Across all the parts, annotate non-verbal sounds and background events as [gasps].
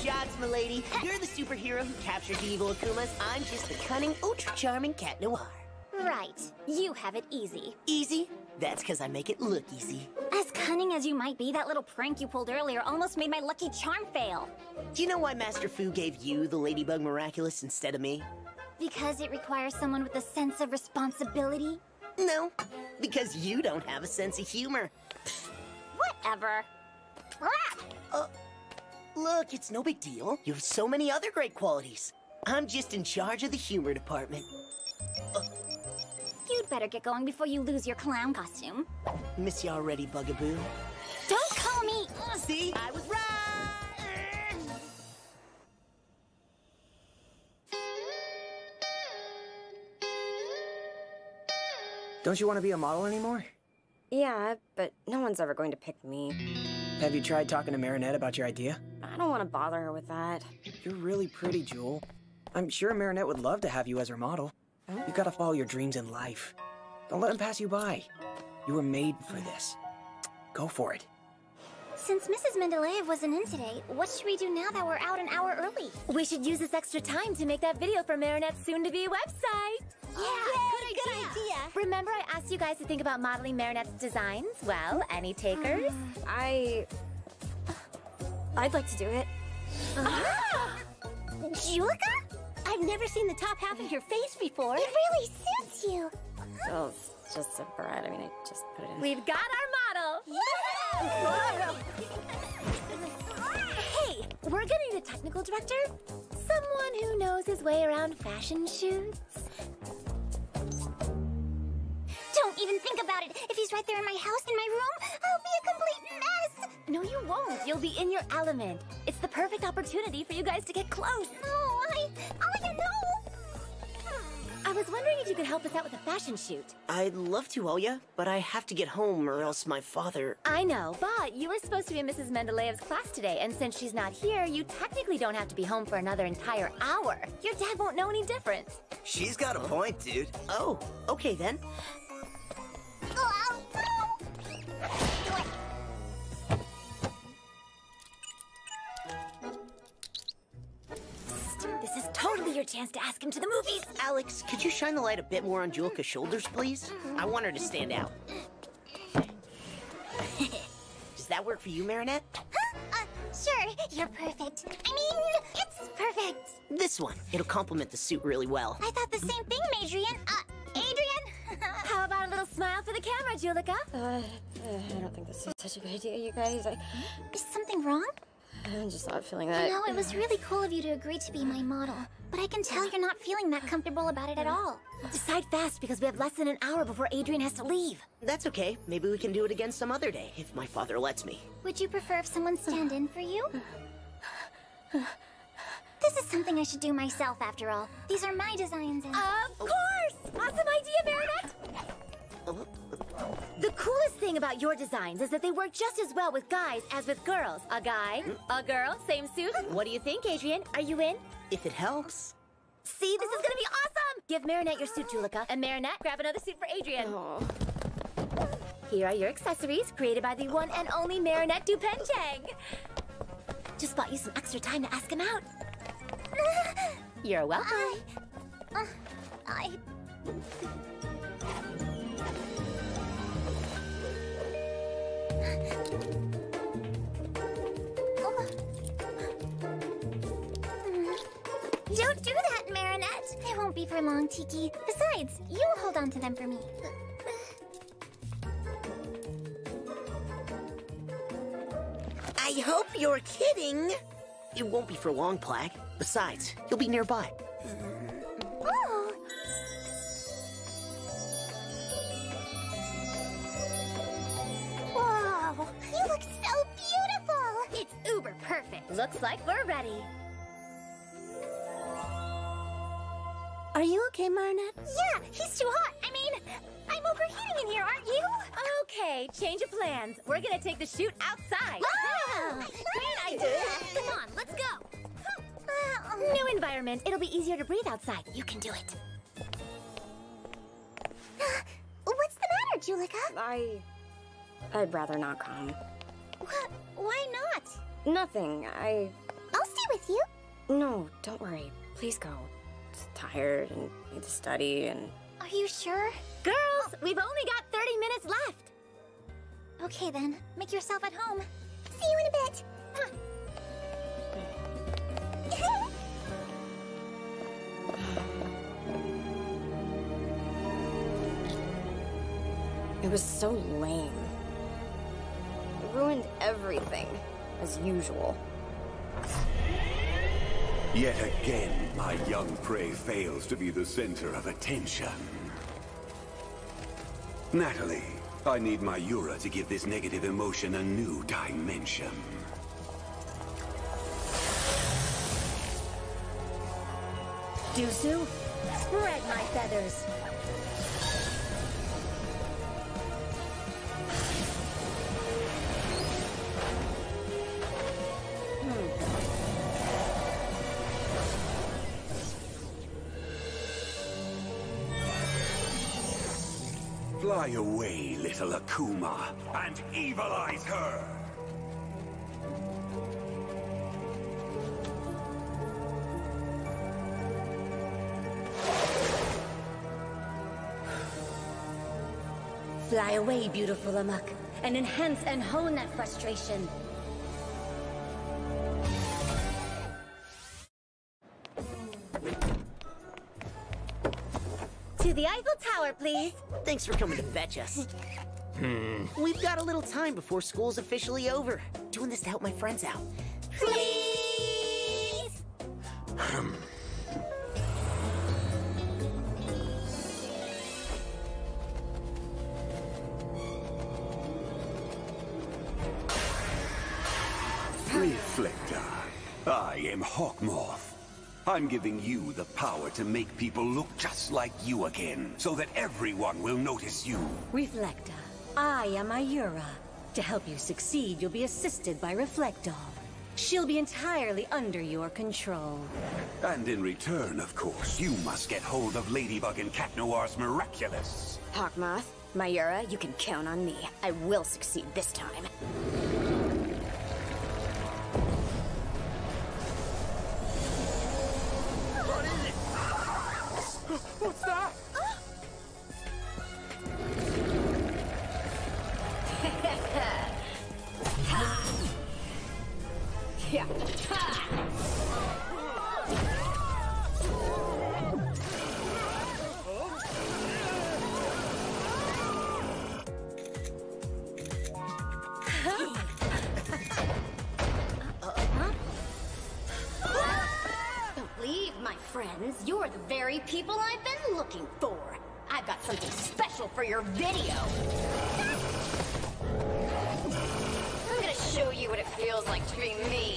shots, milady. You're the superhero who captured the evil Akumas. I'm just the cunning, ultra-charming Cat Noir. Right. You have it easy. Easy? That's because I make it look easy. As cunning as you might be, that little prank you pulled earlier almost made my lucky charm fail. Do you know why Master Fu gave you the Ladybug Miraculous instead of me? Because it requires someone with a sense of responsibility? No, because you don't have a sense of humor. Whatever. Uh, look, it's no big deal. You have so many other great qualities. I'm just in charge of the humor department. You'd better get going before you lose your clown costume. Miss you already, Bugaboo. Don't call me... See, I was right! Don't you want to be a model anymore? Yeah, but no one's ever going to pick me. Have you tried talking to Marinette about your idea? I don't want to bother her with that. You're really pretty, Jewel. I'm sure Marinette would love to have you as her model. You gotta follow your dreams in life. Don't let them pass you by. You were made for this. Go for it. Since Mrs. Mendeleiev wasn't in today, what should we do now that we're out an hour early? We should use this extra time to make that video for Marinette's soon-to-be website. [gasps] Yeah, good, idea. Remember I asked you guys to think about modeling Marinette's designs? Well, any takers? [sighs] I... I'd like to do it. [gasps] Ah, Juleka? I've never seen the top half of your face before. It really suits you. Well, it's just a bread. I mean, I just put it in. We've got our model. [laughs] hey, we're gonna need a technical director. Someone who knows his way around fashion shoots. Don't even think about it. If he's right there in my house, in my room, I'll be a complete mess. No, you won't. You'll be in your element. It's the perfect opportunity for you guys to get close. No, I... Oh, I don't know. I was wondering if you could help us out with a fashion shoot. I'd love to, Alya, but I have to get home or else my father... I know, but you were supposed to be in Mrs. Mendeleiev's class today, and since she's not here, you technically don't have to be home for another entire hour. Your dad won't know any difference. She's got a point, dude. Oh, okay then. Is your chance to ask him to the movies. Alix, could you shine the light a bit more on Juleka's shoulders, please? I want her to stand out. Does that work for you, Marinette? Uh, sure, you're perfect. I mean, it's perfect. This one. It'll complement the suit really well. I thought the same thing, Adrien. Uh, Adrien? [laughs] How about a little smile for the camera, Juleka? Uh, uh, I don't think this is such a good idea, you guys. I, Is something wrong? I'm just not feeling that. No, it was really cool of you to agree to be my model. But I can tell you're not feeling that comfortable about it at all. Decide fast because we have less than an hour before Adrien has to leave. That's okay. Maybe we can do it again some other day, if my father lets me. Would you prefer if someone stand in for you? This is something I should do myself, after all. These are my designs and... Of course! Awesome idea, Marinette! The coolest thing about your designs is that they work just as well with guys as with girls. A guy, a girl, same suit. What do you think, Adrien? Are you in? If it helps. See, this is gonna be awesome! Give Marinette your suit, Juleka. And Marinette, grab another suit for Adrien. Oh. Here are your accessories, created by the one and only Marinette Dupain-Cheng. Just bought you some extra time to ask him out. [laughs] You're welcome. I... Uh, I... Don't do that, Marinette. It won't be for long, Tikki. Besides, you'll hold on to them for me. I hope you're kidding. It won't be for long, Plagg. Besides, you'll be nearby. Mm-hmm. Looks like we're ready. Are you okay, Marinette? Yeah, he's too hot. I mean, I'm overheating in here, aren't you? Okay, change of plans. We're gonna take the shoot outside. Wow! [laughs] Great idea! Come on, let's go. New environment. It'll be easier to breathe outside. You can do it. [gasps] What's the matter, Juleka? I... I'd rather not come. What? Why not? Nothing. I... I'll stay with you. No, don't worry. Please go. Just tired and need to study and. Are you sure? Girls, we've only got 30 minutes left. Okay then, make yourself at home. See you in a bit. It was so lame. It ruined everything, as usual. Yet again, my young prey fails to be the center of attention. Nathalie, I need Mayura to give this negative emotion a new dimension. Duusu, spread my feathers. Fly away, little Akuma, and evilize her! Fly away, beautiful Amok, and enhance and hone that frustration. Eiffel please. Thanks for coming to fetch us. Hmm. We've got a little time before school's officially over. Doing this to help my friends out. Please! Reflekta, I am Hawkmoth. I'm giving you the power to make people look just like you again, so that everyone will notice you. Reflekta, I am Ayura. To help you succeed, you'll be assisted by Reflekdoll. She'll be entirely under your control. And in return, of course, you must get hold of Ladybug and Cat Noir's Miraculous. Hawkmoth, Mayura, you can count on me. I will succeed this time. Friends, you're the very people I've been looking for. I've got something special for your video. I'm gonna show you what it feels like to be me.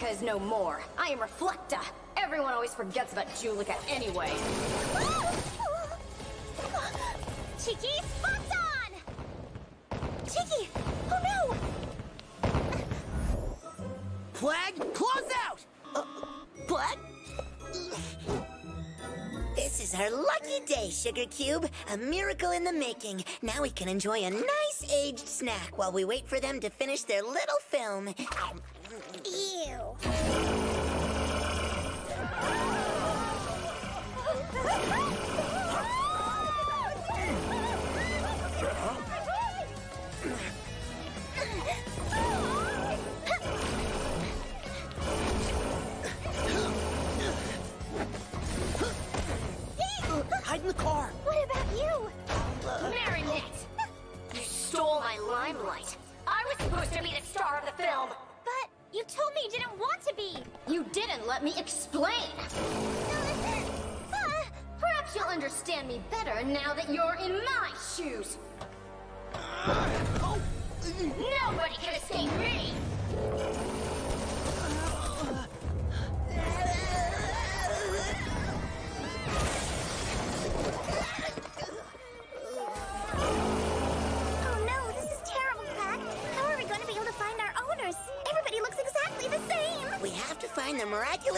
You. Juleka is no more. I am Reflekta. Everyone always forgets about Juleka anyway. Cheeky, spots on! Cheeky! Oh no! Plagg, close out! Uh, Plagg? This is our lucky day, Sugar Cube. A miracle in the making. Now we can enjoy a nice aged snack while we wait for them to finish their little film. Ew. [laughs]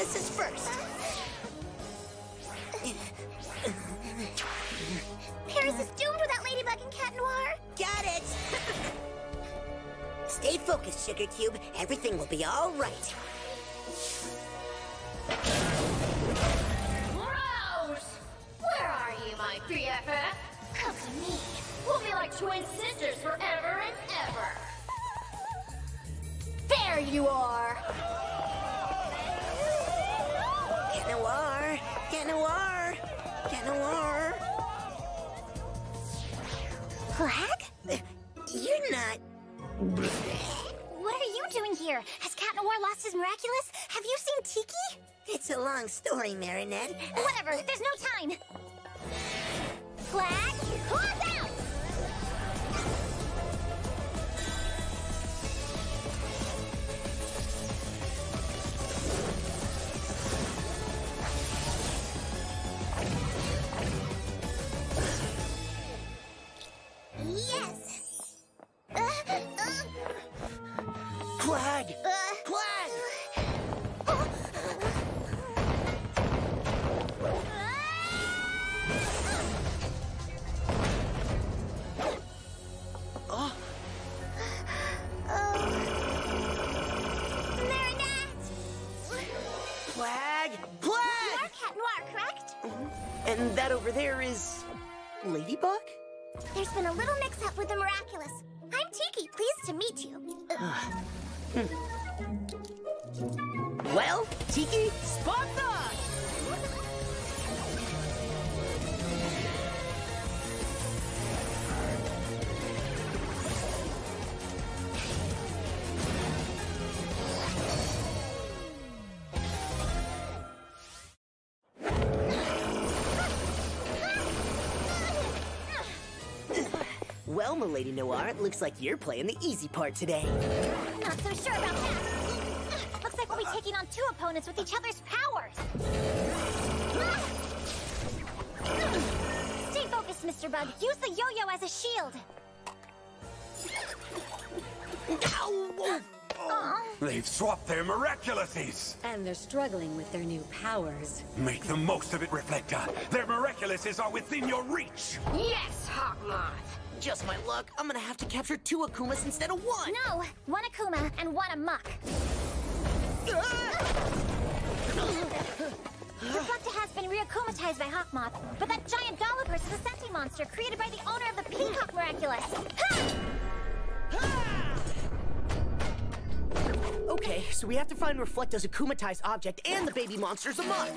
miraculouses first. Paris is doomed without Ladybug and Cat Noir. Got it! Stay focused, Sugar Cube. Everything will be all right. Rose! Where are you, my BFF? Come to me. We'll be like twin sisters forever and ever. There you are! Noir! Get noir! Get noir! Plagg? You're not. What are you doing here? Has Cat Noir lost his miraculous? Have you seen Tikki? It's a long story, Marinette. Whatever, there's no time. Plagg, claws Tikki, Sparta! Well, Milady Noir, it looks like you're playing the easy part today. not so sure about that. Taking on two opponents with each other's powers. Ah! Stay focused, Mr. Bug. Use the yo-yo as a shield. Aw. They've swapped their miraculouses. And they're struggling with their new powers. Make the most of it, Reflekta. Their miraculouses are within your reach. Yes, Hawkmoth! Just my luck, I'm gonna have to capture two Akumas instead of one! No, one Akuma and one Amok. Reflekta has been reakumatized by Hawkmoth, but that giant Dollopus is a sentimonster created by the owner of the Peacock Miraculous. [laughs] Okay, so we have to find Reflekta's Akumatized object and the baby monster's a [laughs] amok.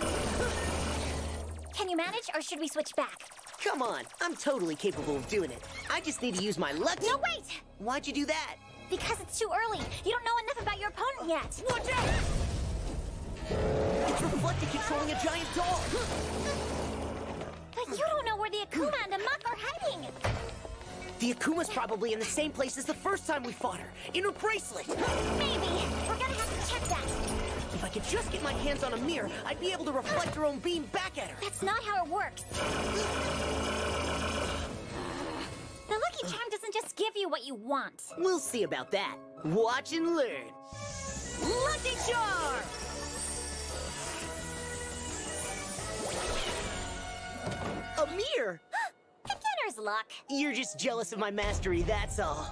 Can you manage, or should we switch back? Come on, I'm totally capable of doing it. I just need to use my lucky. No, wait! Why'd you do that? Because it's too early. You don't know enough about your opponent yet. Watch out! It's Reflected controlling a giant doll. But you don't know where the Akuma and the Muck are hiding. The Akuma's probably in the same place as the first time we fought her, in her bracelet. Maybe. We're gonna have to check that. If I could just get my hands on a mirror, I'd be able to reflect her own beam back at her. That's not how it works. The Lucky Charm doesn't just give you what you want. We'll see about that. Watch and learn. Lucky Charm! A mirror! Beginner's luck. You're just jealous of my mastery, that's all.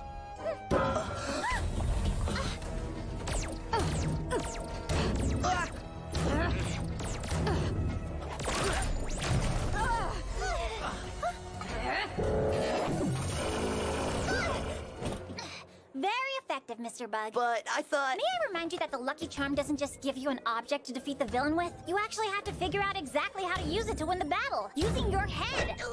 Very [laughs] effective, Mr. Bug. But I thought... May I remind you that the Lucky Charm doesn't just give you an object to defeat the villain with? You actually have to figure out exactly how to use it to win the battle, using your head. [gasps]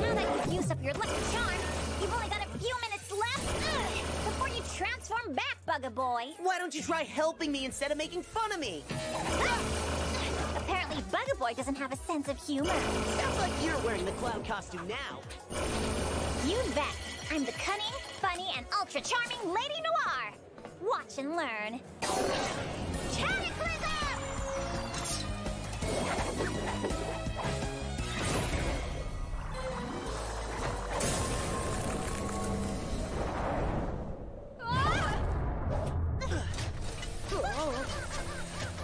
Now that you've used up your Lucky Charm, you've only got a few minutes left Ugh. before you transform back, Bugaboy. Why don't you try helping me instead of making fun of me? Apparently, Bugaboy doesn't have a sense of humor. Sounds like you're wearing the clown costume now. You bet. I'm the cunning, funny, and ultra charming Lady Noir. Watch and learn. Cataclysm!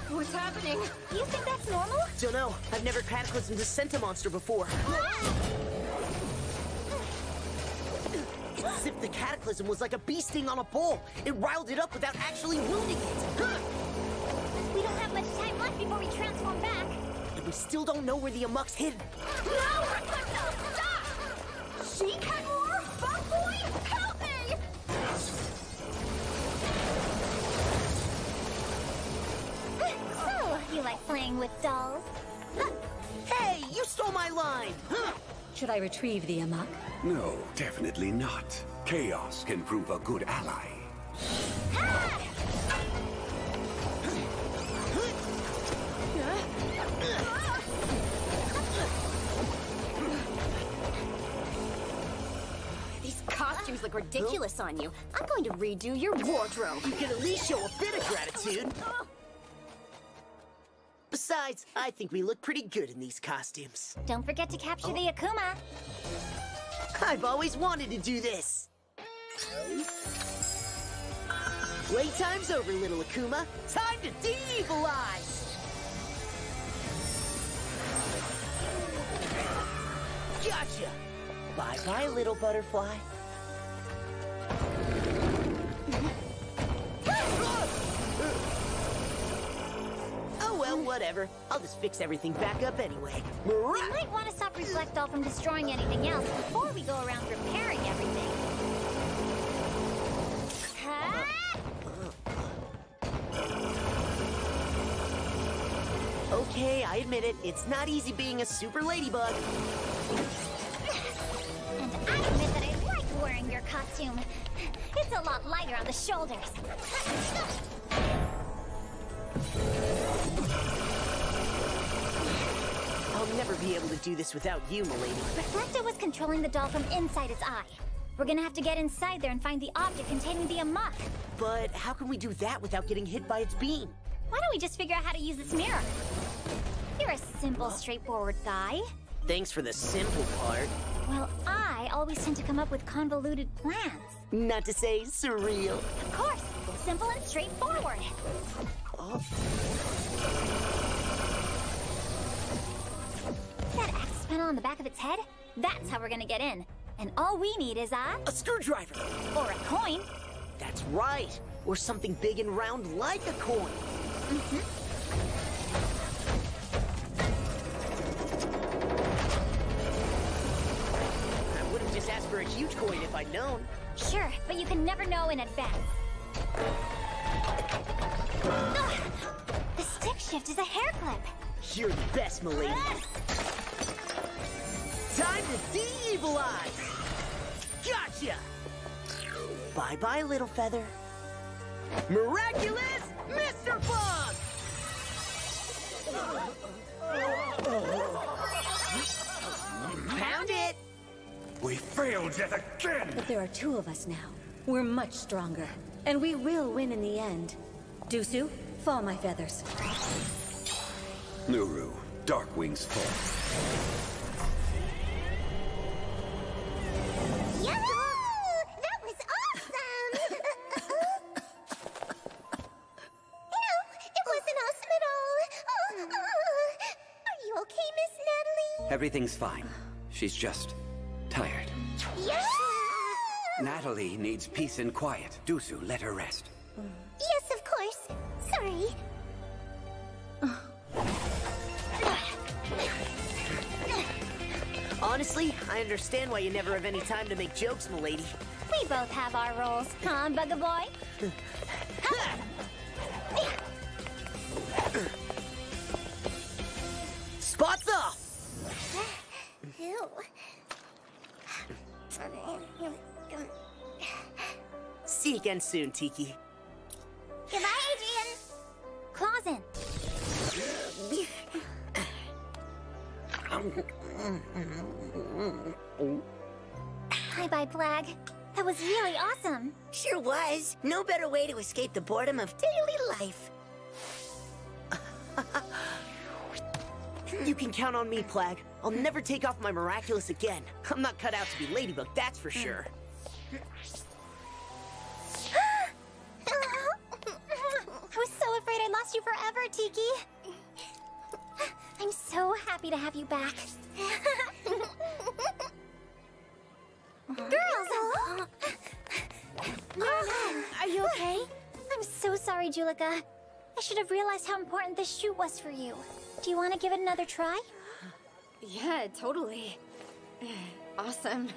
What's happening? You think that's normal? Don't know. I've never cataclysmed a sentimonster before. Ah! It's As if the cataclysm was like a bee sting on a bull. It riled it up without actually wounding it. Huh! We don't have much time left before we transform back. And we still don't know where the Amok's hidden. No, Reflekta, stop! She can roar? Fuckboy, help me! So, you like playing with dolls? Hey, you stole my line! Huh! Should I retrieve the Amok? No, definitely not. Chaos can prove a good ally. These costumes look ridiculous on you. I'm going to redo your wardrobe. You can at least show a bit of gratitude. Oh. Besides, I think we look pretty good in these costumes. Don't forget to capture the Akuma. I've always wanted to do this. Playtime's over, little Akuma. Time to de-evilize! Gotcha! Bye-bye, little butterfly. Whatever. I'll just fix everything back up anyway. We might want to stop Reflekdoll from destroying anything else before we go around repairing everything. Okay, I admit it. It's not easy being a super ladybug. And I admit that I like wearing your costume. It's a lot lighter on the shoulders. I'll never be able to do this without you, milady. Reflekta was controlling the doll from inside its eye. We're gonna have to get inside there and find the object containing the Amok. But how can we do that without getting hit by its beam? Why don't we just figure out how to use this mirror? You're a simple, straightforward guy. Thanks for the simple part. Well, I always tend to come up with convoluted plans. Not to say surreal. Of course, simple and straightforward. That on the back of its head? That's how we're gonna get in. And all we need is a... A screwdriver! Or a coin. That's right! Or something big and round like a coin. Mm-hmm. I would have just asked for a huge coin if I'd known. Sure, but you can never know in advance. Ugh! The stick shift is a hair clip. You're the best, milady. Time to de-evilize! Gotcha! Bye-bye, little feather. Miraculous Mr. Bug! Found it! We failed yet again! But there are two of us now. We're much stronger. And we will win in the end. Duusu, fall my feathers. Nooroo, Darkwing's fault. Everything's fine. She's just tired. Yeah! Nathalie needs peace and quiet. Duusu, let her rest. Yes, of course. Sorry. Honestly, I understand why you never have any time to make jokes, milady. We both have our roles, huh, Bugaboy? Spots off! See you again soon, Tikki. Goodbye, Adrien. Claws in. Bye bye, Plagg. That was really awesome. Sure was. No better way to escape the boredom of daily life. [laughs] You can count on me, Plagg. I'll never take off my miraculous again. I'm not cut out to be Ladybug, that's for sure. I was so afraid I lost you forever, Tikki. I'm so happy to have you back. Girls! Marinette, ah, are you okay? I'm so sorry, Juleka. I should have realized how important this shoot was for you. Do you want to give it another try? Yeah, totally. [sighs] Awesome.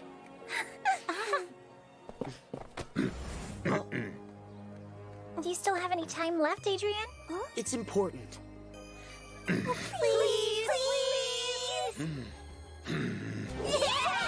Do you still have any time left, Adrien? It's important. Oh, please, please. Hmm. [laughs]